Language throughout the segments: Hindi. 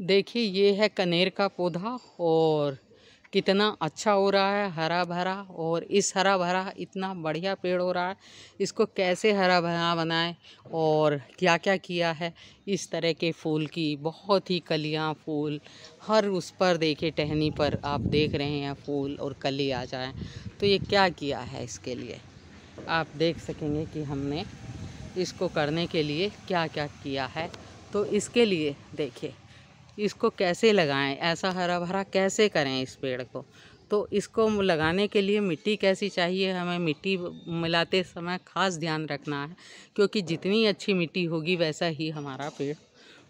देखिए, ये है कनेर का पौधा और कितना अच्छा हो रहा है हरा भरा और इस हरा भरा इतना बढ़िया पेड़ हो रहा है। इसको कैसे हरा भरा बनाएँ और क्या क्या किया है? इस तरह के फूल की बहुत ही कलियाँ फूल हर उस पर देखे टहनी पर आप देख रहे हैं फूल और कली आ जाए। तो ये क्या किया है इसके लिए? आप देख सकेंगे कि हमने इसको करने के लिए क्या क्या किया है। तो इसके लिए देखिए इसको कैसे लगाएँ? ऐसा हरा भरा कैसे करें इस पेड़ को? तो इसको लगाने के लिए मिट्टी कैसी चाहिए? हमें मिट्टी मिलाते समय ख़ास ध्यान रखना है, क्योंकि जितनी अच्छी मिट्टी होगी वैसा ही हमारा पेड़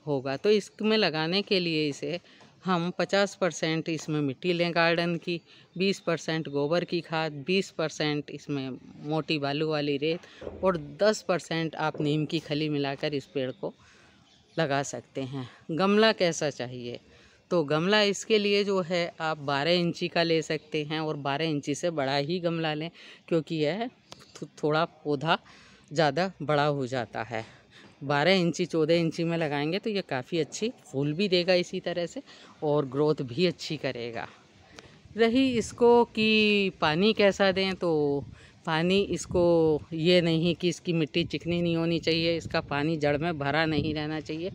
होगा। तो इसमें लगाने के लिए इसे हम 50 परसेंट इसमें मिट्टी लें गार्डन की 20 परसेंट गोबर की खाद 20 परसेंट इसमें मोटी बालू वाली रेत और 10 परसेंट आप नीम की खली मिलाकर इस पेड़ को लगा सकते हैं। गमला कैसा चाहिए? तो गमला इसके लिए जो है, आप 12 इंची का ले सकते हैं और 12 इंची से बड़ा ही गमला लें, क्योंकि यह थोड़ा पौधा ज़्यादा बड़ा हो जाता है। 12 इंची 14 इंची में लगाएँगे तो ये काफ़ी अच्छी फूल भी देगा इसी तरह से और ग्रोथ भी अच्छी करेगा। रही इसको कि पानी कैसा दें तो पानी इसको, ये नहीं कि इसकी मिट्टी चिकनी नहीं होनी चाहिए, इसका पानी जड़ में भरा नहीं रहना चाहिए।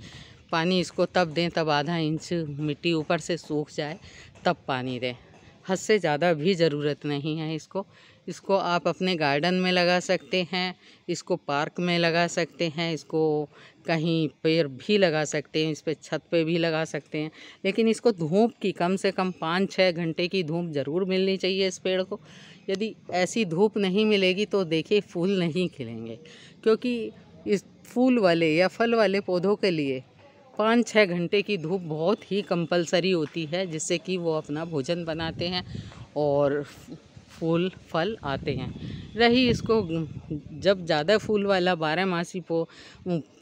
पानी इसको तब दें, तब आधा इंच मिट्टी ऊपर से सूख जाए, तब पानी दें। हद से ज़्यादा भी ज़रूरत नहीं है इसको। इसको आप अपने गार्डन में लगा सकते हैं, इसको पार्क में लगा सकते हैं, इसको कहीं पेड़ भी लगा सकते हैं, इस पर छत पे भी लगा सकते हैं। लेकिन इसको धूप की कम से कम पाँच छः घंटे की धूप ज़रूर मिलनी चाहिए इस पेड़ को। यदि ऐसी धूप नहीं मिलेगी तो देखिए फूल नहीं खिलेंगे। क्योंकि इस फूल वाले या फल वाले पौधों के लिए पाँच छः घंटे की धूप बहुत ही कंपलसरी होती है, जिससे कि वो अपना भोजन बनाते हैं और फूल, फल आते हैं। रही इसको, जब ज़्यादा फूल वाला बारह मासी पो,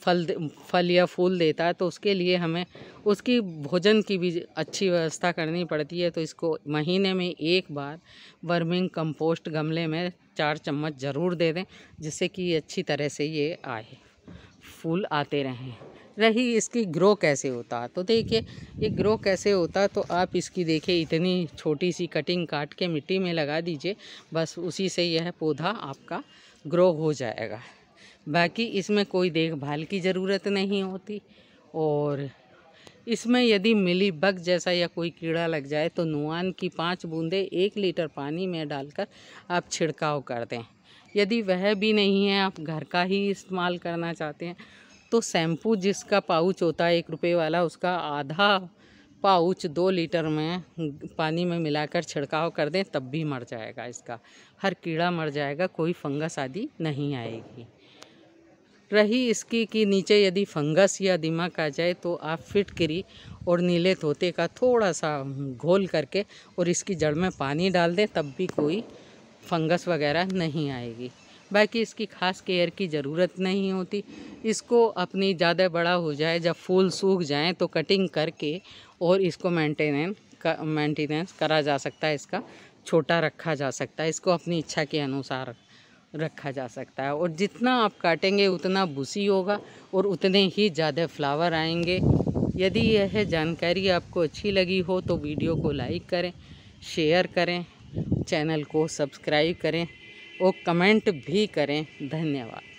फल फल या फूल देता है तो उसके लिए हमें, उसकी भोजन की भी अच्छी व्यवस्था करनी पड़ती है तो इसको महीने में एक बार वर्मिंग कंपोस्ट गमले में चार चम्मच ज़रूर दे दें, जिससे कि अच्छी तरह से ये आए, फूल आते रहें। रही इसकी ग्रो कैसे होता? तो देखिए, ये ग्रो कैसे होता तो आप इसकी देखिए, इतनी छोटी सी कटिंग काट के मिट्टी में लगा दीजिए, बस उसी से यह पौधा आपका ग्रो हो जाएगा। बाकी इसमें कोई देखभाल की ज़रूरत नहीं होती और इसमें यदि मिली बग जैसा या कोई कीड़ा लग जाए तो नुआन की पाँच बूंदे एक लीटर पानी में डालकर आप छिड़काव कर दें। यदि वह भी नहीं है, आप घर का ही इस्तेमाल करना चाहते हैं तो शैम्पू जिसका पाउच होता है, एक रुपये वाला, उसका आधा पाउच दो लीटर में पानी में मिलाकर छिड़काव कर दें, तब भी मर जाएगा इसका। हर कीड़ा मर जाएगा, कोई फंगस आदि नहीं आएगी। रही इसकी कि नीचे यदि फंगस या दिमाग आ जाए तो आप फिटकरी और नीले तोते का थोड़ा सा घोल करके और इसकी जड़ में पानी डाल दें, तब भी कोई फंगस वगैरह नहीं आएगी। बाकी इसकी खास केयर की ज़रूरत नहीं होती। इसको अपनी ज़्यादा बड़ा हो जाए, जब फूल सूख जाए तो कटिंग करके और इसको मेंटेनेंस मेंटेनेंस करा जा सकता है, इसका छोटा रखा जा सकता है, इसको अपनी इच्छा के अनुसार रखा जा सकता है। और जितना आप काटेंगे, उतना भूसी होगा और उतने ही ज़्यादा फ्लावर आएँगे। यदि यह जानकारी आपको अच्छी लगी हो तो वीडियो को लाइक करें शेयर करें चैनल को सब्सक्राइब करें। और कमेंट भी करें। धन्यवाद।